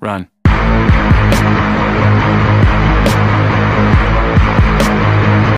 Run.